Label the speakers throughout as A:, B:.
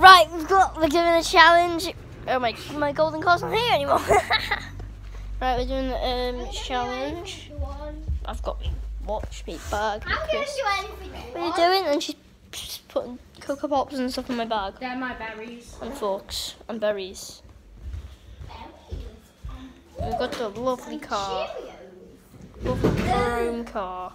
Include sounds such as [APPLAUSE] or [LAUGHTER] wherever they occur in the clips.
A: Right, we've got we're doing a challenge. Oh my my golden car's not here anymore. [LAUGHS] right, we're doing the um, challenge. I've got me watch, me bag.
B: I'm
A: me
B: gonna do anything.
A: What are you doing? And she's just putting cocoa pops and stuff in my bag.
C: They're my berries.
A: And forks and berries. We've got the lovely car. Lovely chrome car.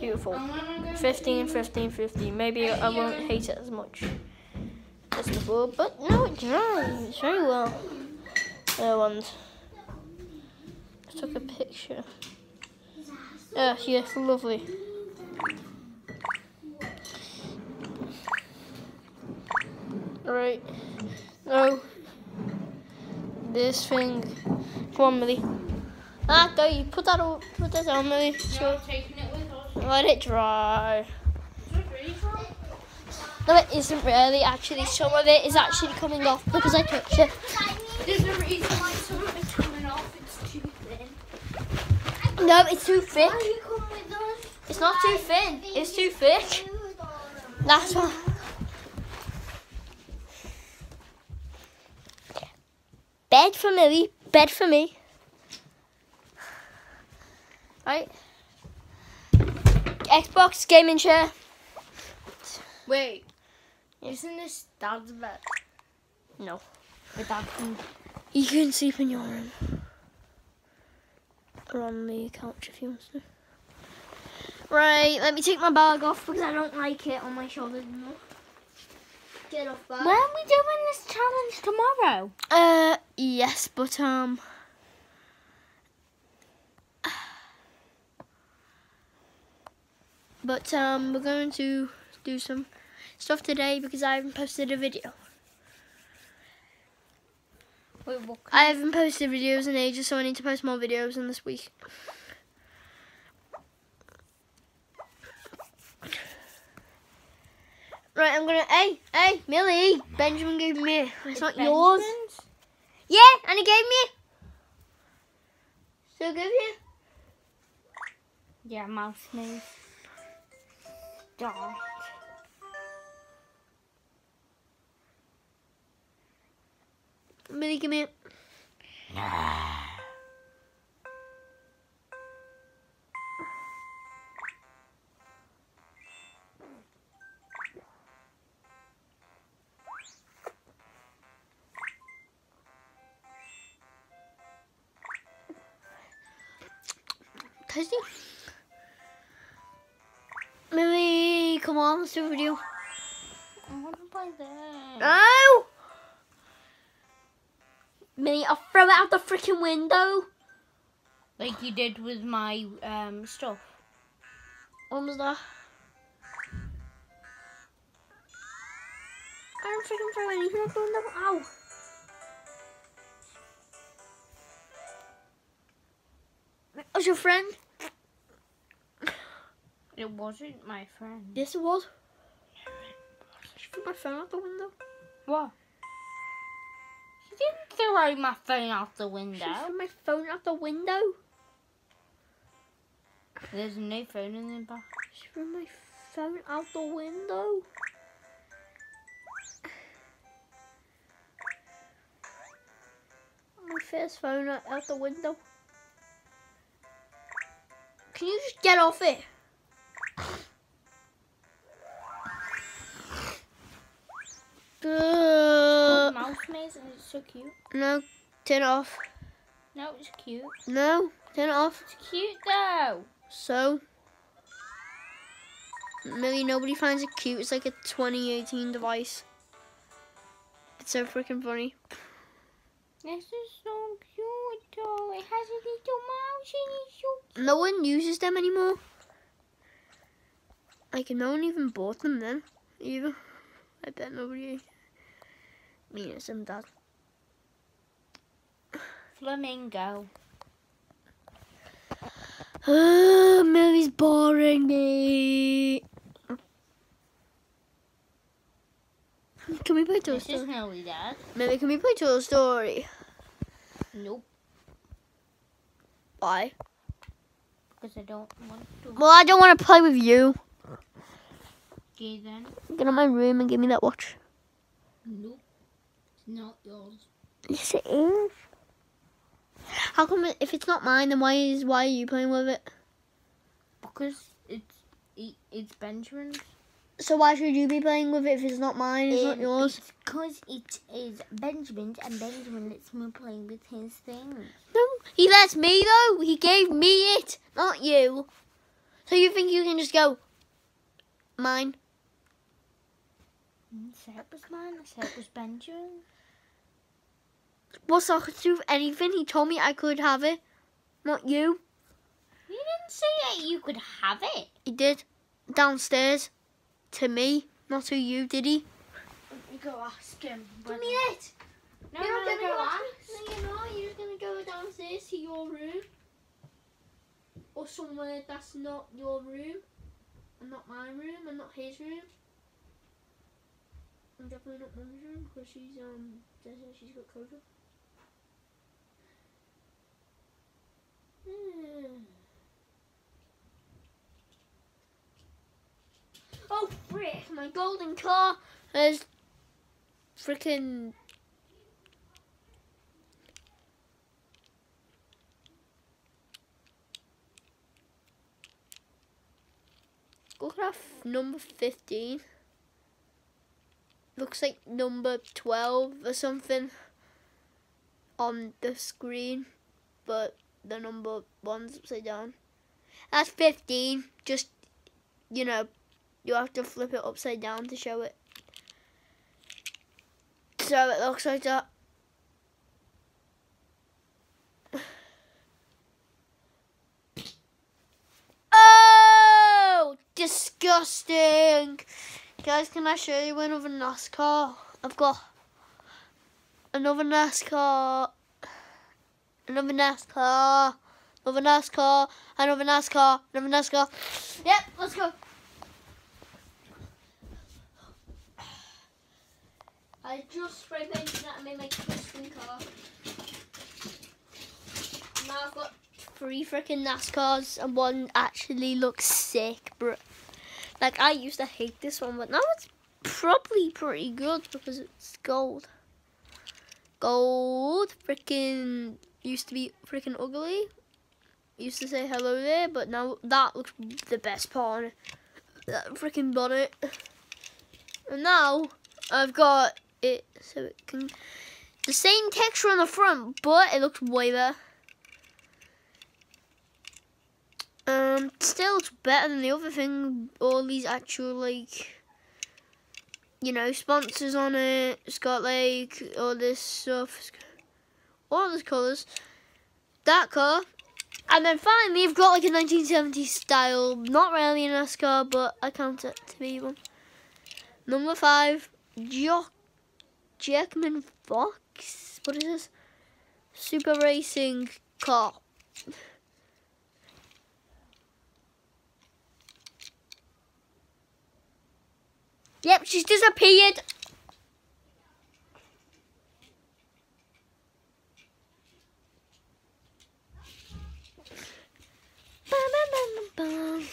A: Beautiful.
C: And when I'm going
A: 15, 15, 15. Maybe I won't hate it as much as before, but no, it drives very well. There ones. I took a picture. Yeah, yes, lovely. Right. No. This thing. Come on, Millie. Ah, go, you put that on, put that on, Millie. So
C: You're taking it with us.
A: let it dry.
C: Is it really dry?
A: No, it isn't really. Actually, some of it is actually coming off because I touched it.
C: There's a reason why some of it's coming off. It's too thin.
A: No, it's too thick.
B: Why you with us?
A: It's not too thin. It's too thick. That's why. Bed for Millie. Bed for me. Right. Xbox gaming chair.
C: Wait. Isn't this dad's bed?
A: No.
C: But dad can
A: You can sleep in your room. Or on the couch if you want to. Right, let me take my bag off because I don't like it on my shoulders anymore. Get off bag.
C: When are we doing this challenge tomorrow?
A: Uh, yes, but um. [SIGHS] But um, we're going to do some stuff today because I haven't posted a video.
C: Wait?
A: I haven't posted videos in ages, so I need to post more videos in this week. Right, I'm gonna. Hey, hey, Millie, Benjamin gave me. it. It's not yours. Yeah, and he gave me. So give you.
C: Yeah, mouse nose. Dog.
A: Millie, give me. Tasty. Millie, come on, let's do a video.
C: I want to play.
A: No! Millie, I'll throw it out the freaking window.
C: Like you did with my um stuff.
A: When was that? I don't freaking throw anything out the window. Ow! Was your friend?
C: It wasn't my friend.
A: Yes, it was. She threw my phone out the window.
C: What? Didn't throw my phone out the window.
A: She threw my phone out the window.
C: There's no phone in the back.
A: She threw my phone out the window. [SIGHS] My first phone out the window. Can you just get off it? Uh,
C: mouse maze and it's so cute.
A: no, turn it off.
C: No, it's cute.
A: No, turn it off.
C: It's cute though.
A: So, Millie, nobody finds it cute. It's like a 2018 device. It's so freaking funny.
C: This is so cute though. It has a little mouse and it's so cute.
A: No one uses them anymore. Like, no one even bought them then, either. I bet nobody. Me and some.
C: Flamingo.
A: Ah, oh, Millie's boring me. Can we play Toy
C: This is
A: Story?
C: Millie Dad.
A: Millie, can we play Toy Story?
C: Nope.
A: Why?
C: Because I don't want to.
A: Well, I don't want to play with you.
C: Okay then.
A: Get in my room and give me that watch.
C: Nope. Not yours.
A: Yes, it is. How come it, if it's not mine, then why is why are you playing with it?
C: Because it's it, it's Benjamin's.
A: So why should you be playing with it if it's not mine? It's not yours.
C: Because it is Benjamin's and Benjamin lets me play with his things.
A: No, he lets me though. He gave me it, not you. So you think you can just go mine?
C: I said it was mine. I said it was Benjamin.
A: What's that got to do with anything? He told me I could have it, not you.
C: You didn't say that you could have it.
A: He did downstairs to me, not to you, did he?
C: You go ask him.
A: Give me it.
C: No,
A: You're not
C: no,
A: gonna
C: go ask.
A: No, you're not. You're just gonna go downstairs to your room, or somewhere that's not your room, and not my room, and not his room. And definitely not mum's room because she's um she's got COVID. Frick! My golden car has freaking Look at number 15. Looks like number 12 or something on the screen, but the number one's upside down. That's 15. Just, you know, you have to flip it upside down to show it. So it looks like that. Oh, disgusting. Guys, can I show you another NASCAR? I've got another NASCAR, another NASCAR, another NASCAR, another NASCAR, another NASCAR. Yep, let's go. I just spray painted that and made my twisting car. Now I've got three freaking NASCARs and one actually looks sick, bro. Like I used to hate this one, but now it's probably pretty good because it's gold. Gold freaking used to be freaking ugly. Used to say hello there, but now that looks the best part. That freaking bonnet. And now I've got it so it can the same texture on the front, but it looks way better. Um, still it's better than the other thing. All these actual like, you know, sponsors on it. It's got like all this stuff. All these colours. That car. And then finally, you've got like a 1970s style. Not really a NASCAR, but I count it to be one. Number five, Jock Jackman Fox. What is this? Super racing car. Yep, she's disappeared. Bum, bum, bum,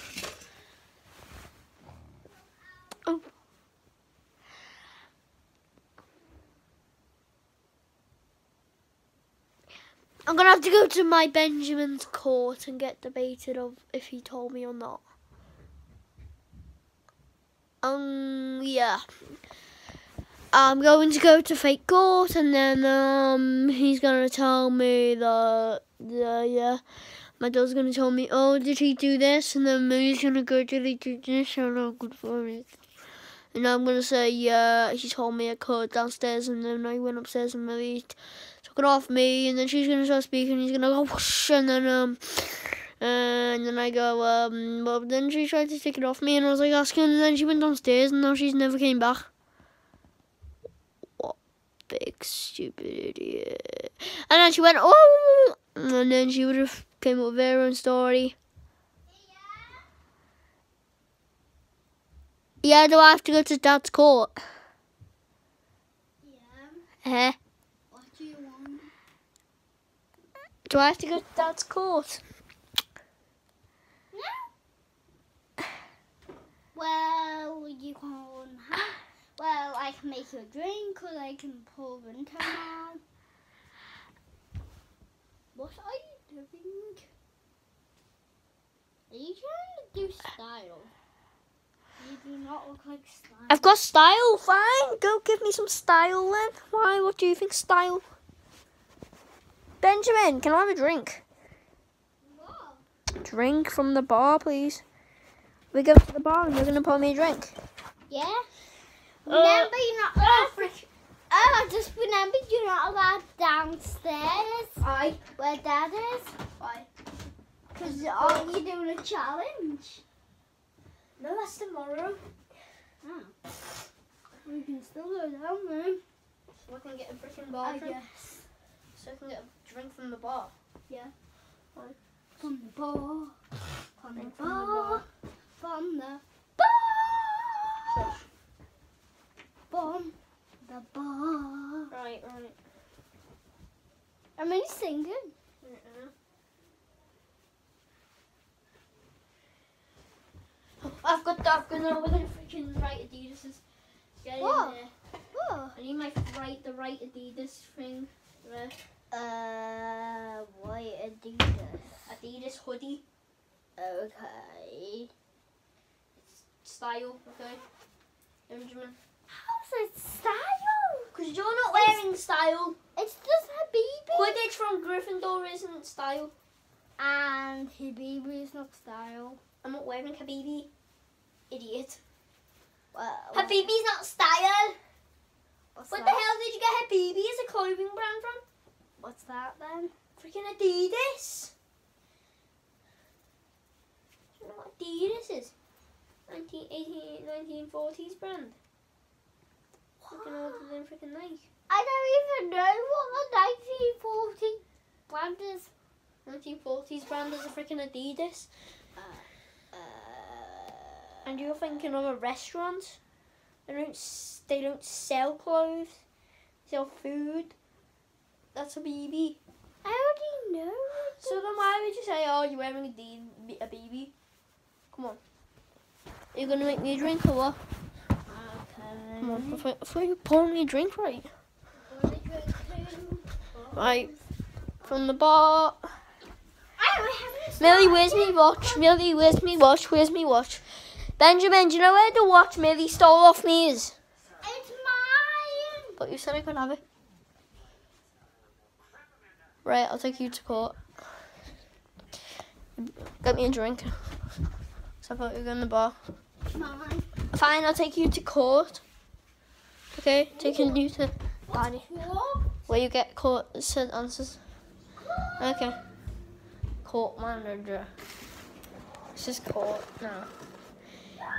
A: I'm gonna have to go to my Benjamin's court and get debated of if he told me or not. Um, yeah. I'm going to go to fake court and then um he's gonna tell me that the yeah my dad's gonna tell me oh did he do this and then he's gonna go did he do this and I'm good for it and I'm gonna say yeah he told me I could downstairs and then I went upstairs and Millie took it off me and then she's gonna start speaking he's gonna go whoosh and then um and then I go, um, but then she tried to take it off me, and I was like asking, and then she went downstairs, and now she's never came back. What big stupid idiot. And then she went, oh, and then she would have came up with her own story. Yeah, do I have to go to dad's court?
B: Yeah.
A: Eh?
B: What do you want?
A: Do I have to go to dad's court? No.
B: Well, you can. Have, well, I can make you a drink, or I can pour winter now. What are you doing? Are you trying to do style? You do not look like style.
A: I've got style. Fine. Go give me some style then. Why? What do you think style? Benjamin, can I have a drink?
B: What?
A: Drink from the bar, please. We go to the bar and you're gonna pour me a drink.
B: Yeah.
A: Uh,
B: Remember, you're not allowed. Oh, just remembered you're not allowed downstairs
A: Aye.
B: where Dad is.
A: Why?
B: Because aren't you doing a challenge?
A: No, that's tomorrow.
B: Oh. We can still go down there.
A: So I can get a freaking
B: I
A: bar. From,
B: guess.
A: So I can get a drink from the bar. Yeah.
B: From the bar. From the
A: Drink from the
B: bar. From the bar. From the bar.
A: Right, right.
B: I'm only singing.
A: I've got that over the freaking right Adidas's. Get in
B: What?
A: there.
B: Oh.
A: I need my right, the right Adidas thing.
B: Uh, white Adidas.
A: Adidas hoodie.
B: Okay.
A: Style, okay? Benjamin.
B: How's it style?
A: Because you're not wearing style.
B: It's just Habibi.
A: Quidditch from Gryffindor isn't style.
B: And Habibi is not style.
A: I'm not wearing Habibi. Idiot.
B: Well,
A: Habibi's not style.
B: What's
A: What
B: that?
A: the hell did you get Habibi as a clothing brand from?
B: What's that then?
A: Freaking Adidas. Do you know what Adidas is? 19, 18, 1940s brand. Freaking older than freaking Nike.
B: I don't even know what the 1940 brand is.
A: 1940s brand is a freaking Adidas.
B: Uh,
A: And you're thinking of a restaurant. They don't. They don't sell clothes. They sell food. That's a BB.
B: I already know.
A: So then why would you say, "Oh, you're wearing a, D- a BB"? Come on. Are you gonna make me a drink or what?
B: Okay.
A: Come on. I thought, I thought you were pouring me a drink right. Right. From the bar. Oh, Millie, where's me watch? Millie, where's me watch? Where's me watch? Benjamin, do you know where the watch Millie stole off me is?
B: It's mine.
A: But you said I couldn't have it. Right, I'll take you to court. Get me a drink. So I thought you were going to the bar.
B: Mine.
A: Fine, I'll take you to court. Okay, taking you to. Where you get court said answers. Okay. Court manager. This is court now.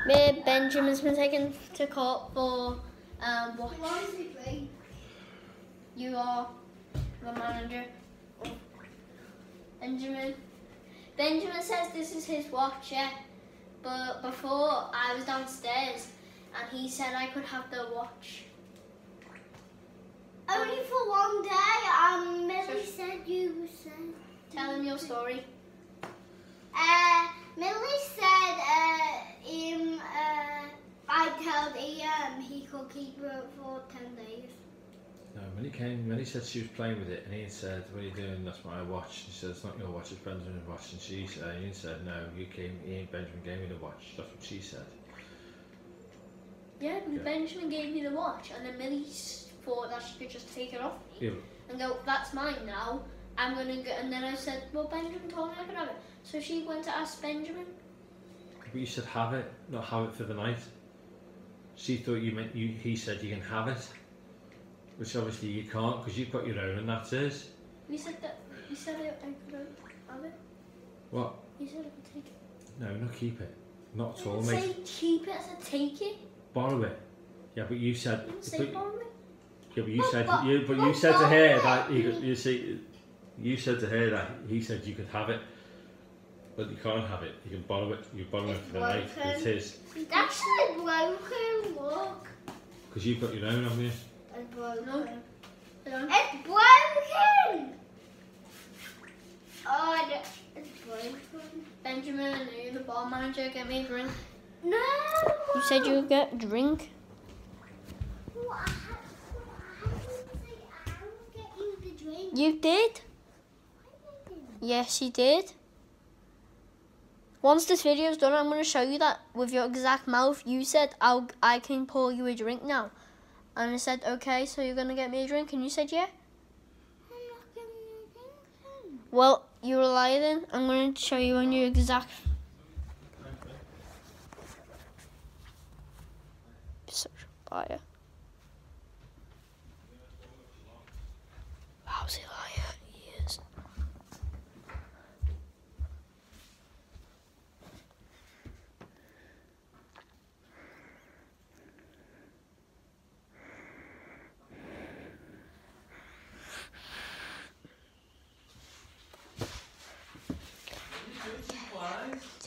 A: Me, Benjamin's been taken to court for um what you are the manager. Benjamin. Benjamin says this is his watch, yeah. But before I was downstairs and he said I could have the watch.
B: Only for one day. Um, Millie
A: Shush.
B: said you said.
A: Tell him your story.
B: Uh, Millie said uh, um, uh, I told Ian he could keep it for 10 days.
D: No, when he came, when he said she was playing with it, and he said, "What are you doing? That's my watch." She said, "It's not your watch. It's Benjamin's watch." And she said, "Ian said, no, you came. Ian Benjamin gave me the watch." That's what she said.
A: Yeah,
D: Yeah.
A: Benjamin gave me the watch, and then Millie thought that she could just take it off me
D: Yeah,
A: and go, "That's mine now." I'm gonna go, and then I said, "Well, Benjamin told me I could have it." So she went to ask Benjamin.
D: but you said have it, not have it for the night. She thought you meant you. He said you can have it, which obviously you can't because you've got your own, and that's his.
A: You said that. You said I, I could have it.
D: What?
A: You said I could take it.
D: No, not keep it. Not at
A: I
D: all, mate.
A: say keep it. I said take it.
D: Borrow it. Yeah, but you said.
A: Say
D: But,
A: borrow it.
D: yeah, but you
B: But-
D: said
B: but-
D: you. But you said to her that you. You see, you said to her that he said you could have it, but you can't have it. You can borrow it. You borrow it for the night. It is.
B: That's a broken look.
D: Because you've got your own, haven't you?
B: It's broken. It's broken. Oh, it's broken.
A: Benjamin, are you the ball manager? Get me a drink.
B: No.
A: You said you would get a drink. You did? Yes, you did. Once this video is done, I'm going to show you that with your exact mouth. You said, I'll, I can pour you a drink now. And I said, okay, so you're going to get me a drink? And you said, yeah.
B: I'm not getting anything.
A: Well, you're a liar then. I'm going to show you on your exact... Such a liar. lies